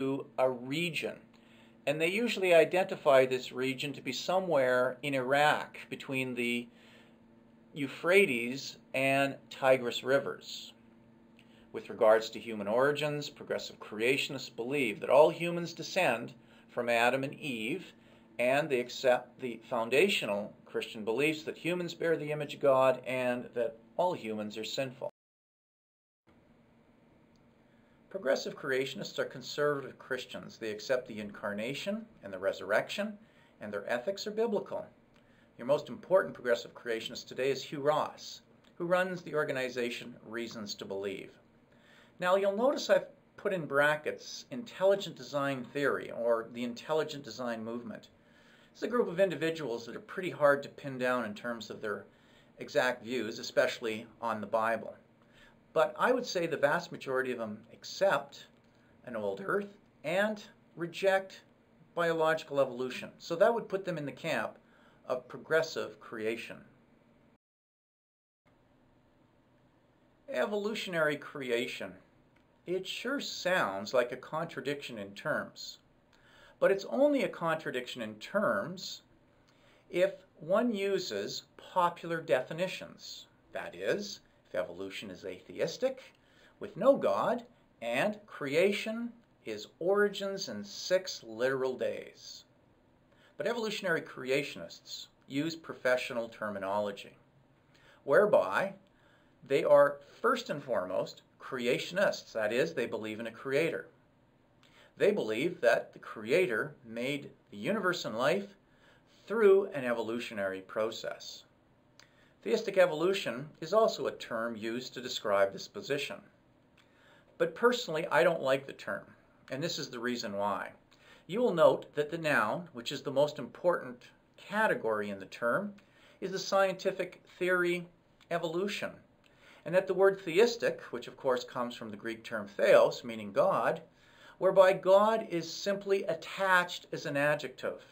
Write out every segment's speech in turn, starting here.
to a region. And they usually identify this region to be somewhere in Iraq between the Euphrates and Tigris rivers. With regards to human origins, progressive creationists believe that all humans descend from Adam and Eve, and they accept the foundational Christian beliefs that humans bear the image of God and that all humans are sinful. Progressive creationists are conservative Christians. They accept the incarnation and the resurrection, and their ethics are biblical. Your most important progressive creationist today is Hugh Ross, who runs the organization Reasons to Believe. Now, you'll notice I've put in brackets intelligent design theory or the intelligent design movement. It's a group of individuals that are pretty hard to pin down in terms of their exact views, especially on the Bible. But I would say the vast majority of them accept an old Earth and reject biological evolution. So that would put them in the camp of progressive creation. Evolutionary creation. It sure sounds like a contradiction in terms. But it's only a contradiction in terms if one uses popular definitions. That is, evolution is atheistic, with no God, and creation is origins in six literal days. But evolutionary creationists use professional terminology, whereby they are first and foremost creationists, that is, they believe in a creator. They believe that the creator made the universe and life through an evolutionary process. Theistic evolution is also a term used to describe this position. But personally, I don't like the term, and this is the reason why. You will note that the noun, which is the most important category in the term, is the scientific theory evolution, and that the word theistic, which of course comes from the Greek term theos, meaning God, whereby God is simply attached as an adjective.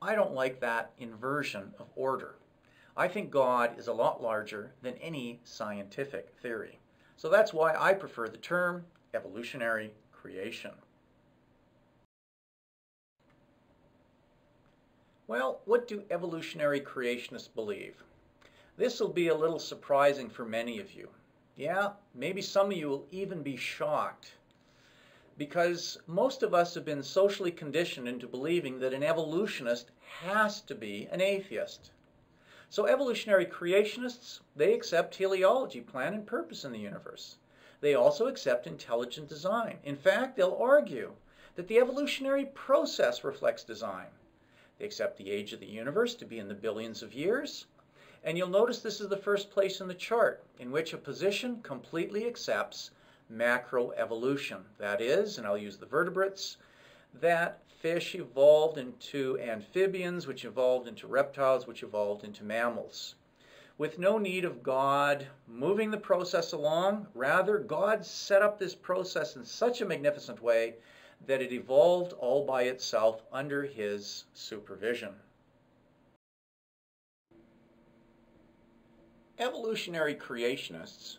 I don't like that inversion of order. I think God is a lot larger than any scientific theory. So that's why I prefer the term evolutionary creation. Well, what do evolutionary creationists believe? This will be a little surprising for many of you. Yeah, maybe some of you will even be shocked because most of us have been socially conditioned into believing that an evolutionist has to be an atheist. So evolutionary creationists, they accept teleology, plan and purpose in the universe. They also accept intelligent design. In fact, they'll argue that the evolutionary process reflects design. They accept the age of the universe to be in the billions of years. And you'll notice this is the first place in the chart in which a position completely accepts macroevolution. That is, and I'll use the vertebrates, that fish evolved into amphibians, which evolved into reptiles, which evolved into mammals. With no need of God moving the process along, rather, God set up this process in such a magnificent way that it evolved all by itself under his supervision. Evolutionary creationists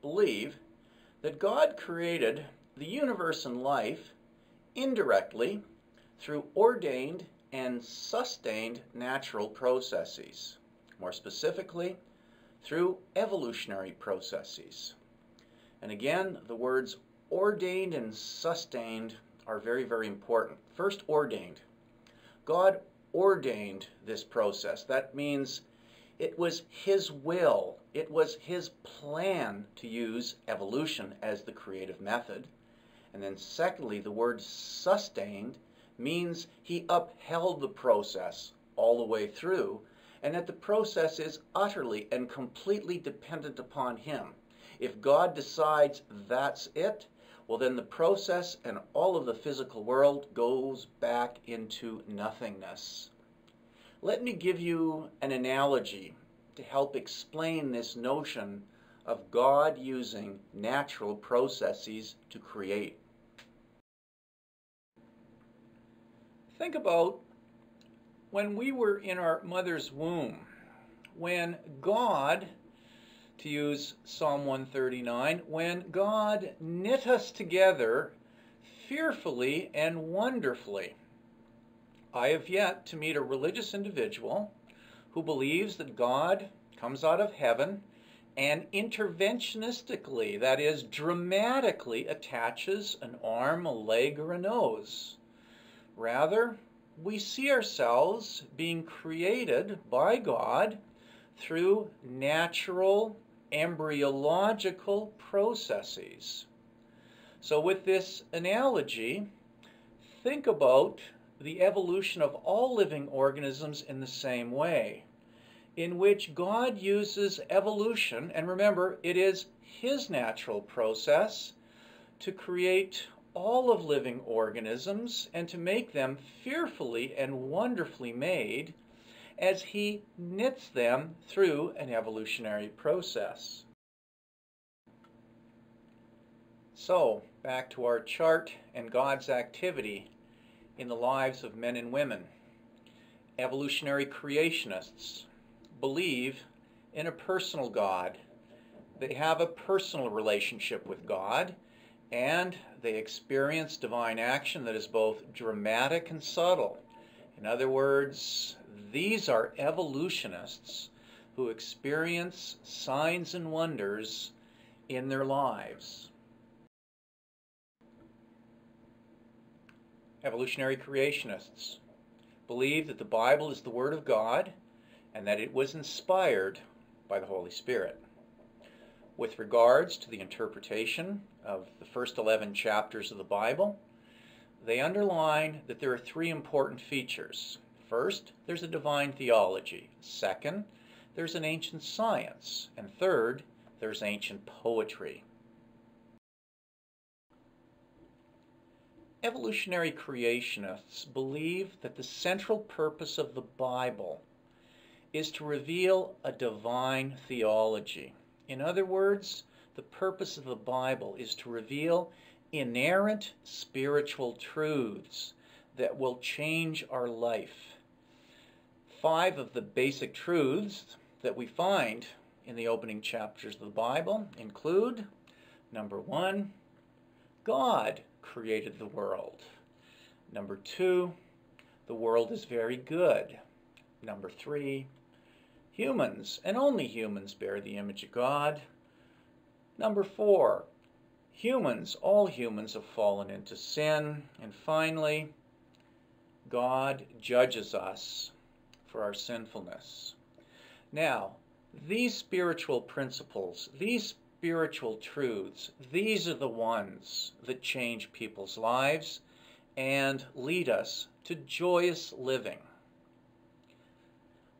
believe that God created the universe and life indirectly through ordained and sustained natural processes. More specifically, through evolutionary processes. And again, the words ordained and sustained are very, very important. First, ordained. God ordained this process. That means it was His will, it was His plan to use evolution as the creative method. And then secondly, the word sustained means he upheld the process all the way through and that the process is utterly and completely dependent upon him. If God decides that's it, well then the process and all of the physical world goes back into nothingness. Let me give you an analogy to help explain this notion of God using natural processes to create. Think about when we were in our mother's womb, when God, to use Psalm 139, when God knit us together fearfully and wonderfully. I have yet to meet a religious individual who believes that God comes out of heaven and interventionistically, that is, dramatically attaches an arm, a leg, or a nose. Rather, we see ourselves being created by God through natural embryological processes. So, with this analogy, think about the evolution of all living organisms in the same way, in which God uses evolution, and remember, it is His natural process, to create all of living organisms and to make them fearfully and wonderfully made as He knits them through an evolutionary process. So, back to our chart and God's activity in the lives of men and women. Evolutionary creationists believe in a personal God. They have a personal relationship with God, and they experience divine action that is both dramatic and subtle. In other words, these are evolutionists who experience signs and wonders in their lives. evolutionary creationists believe that the Bible is the Word of God and that it was inspired by the Holy Spirit. With regards to the interpretation of the first 11 chapters of the Bible, they underline that there are three important features. First, there's a divine theology. Second, there's an ancient science. And third, there's ancient poetry. Evolutionary creationists believe that the central purpose of the Bible is to reveal a divine theology. In other words, the purpose of the Bible is to reveal inerrant spiritual truths that will change our life. Five of the basic truths that we find in the opening chapters of the Bible include number one, God created the world. Number two, the world is very good. Number three, humans, and only humans, bear the image of God. Number four, humans, all humans have fallen into sin. And finally, God judges us for our sinfulness. Now, these spiritual principles, these spiritual truths, these are the ones that change people's lives and lead us to joyous living.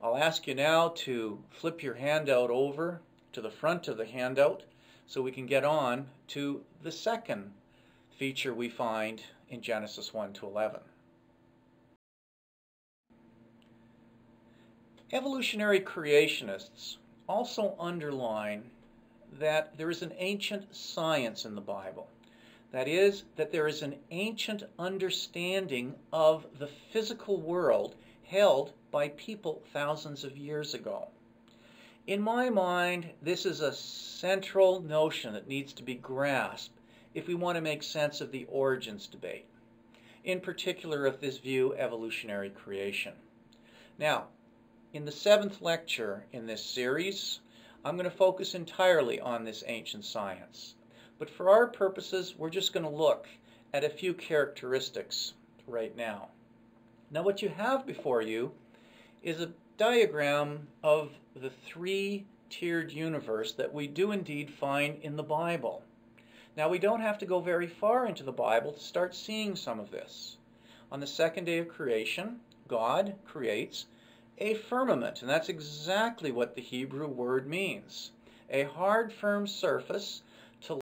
I'll ask you now to flip your handout over to the front of the handout so we can get on to the second feature we find in Genesis 1 to 11. Evolutionary creationists also underline that there is an ancient science in the Bible. That is, that there is an ancient understanding of the physical world held by people thousands of years ago. In my mind, this is a central notion that needs to be grasped if we want to make sense of the origins debate, in particular of this view, evolutionary creation. Now, in the seventh lecture in this series, I'm going to focus entirely on this ancient science. But for our purposes, we're just going to look at a few characteristics right now. Now what you have before you is a diagram of the three-tiered universe that we do indeed find in the Bible. Now we don't have to go very far into the Bible to start seeing some of this. On the second day of creation, God creates a firmament, and that's exactly what the Hebrew word means. A hard, firm surface